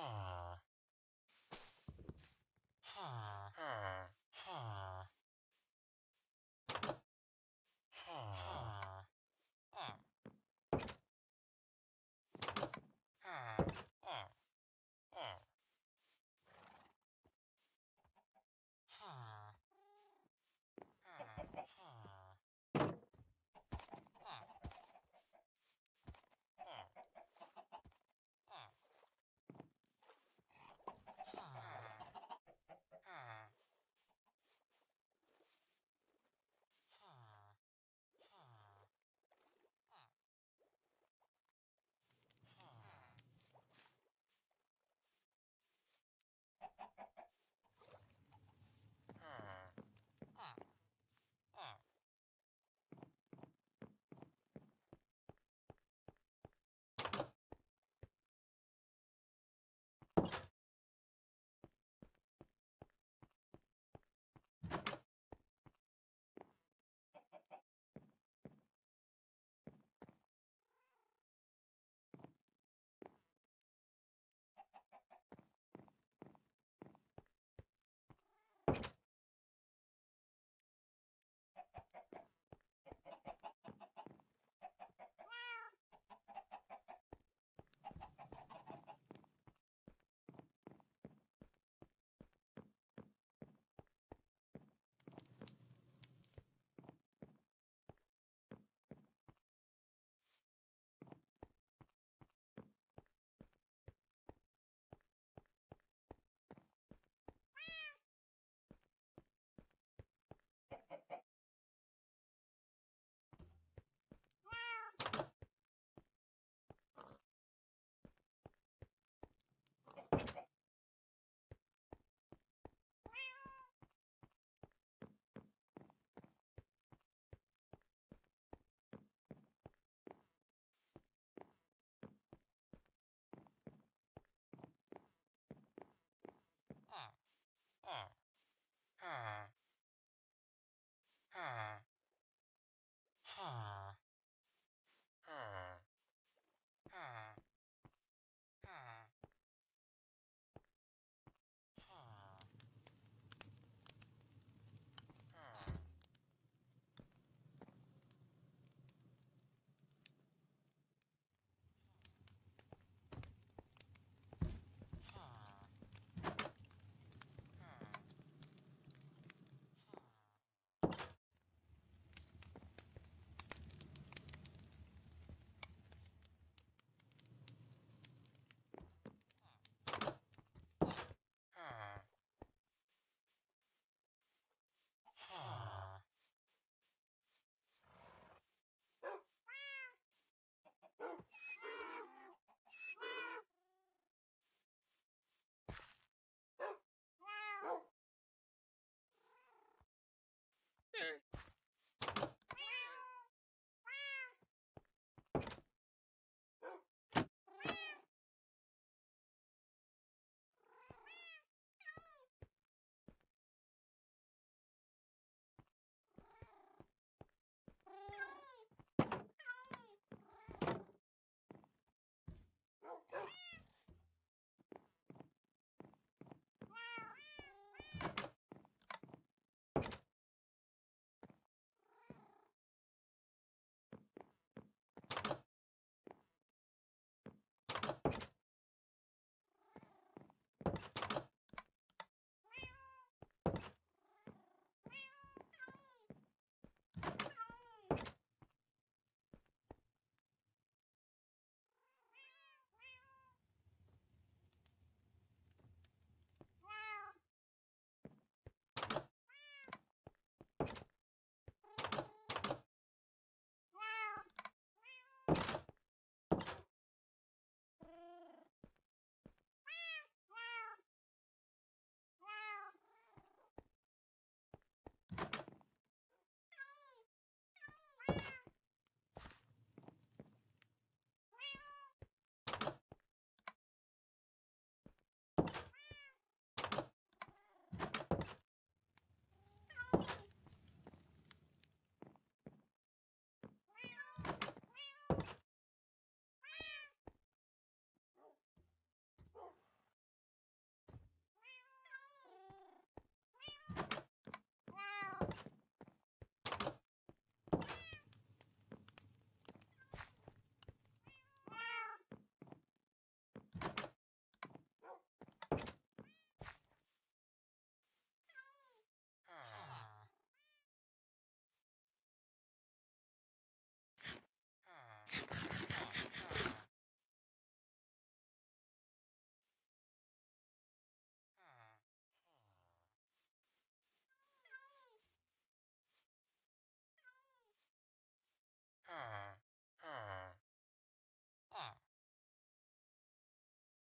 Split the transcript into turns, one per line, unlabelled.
Ah.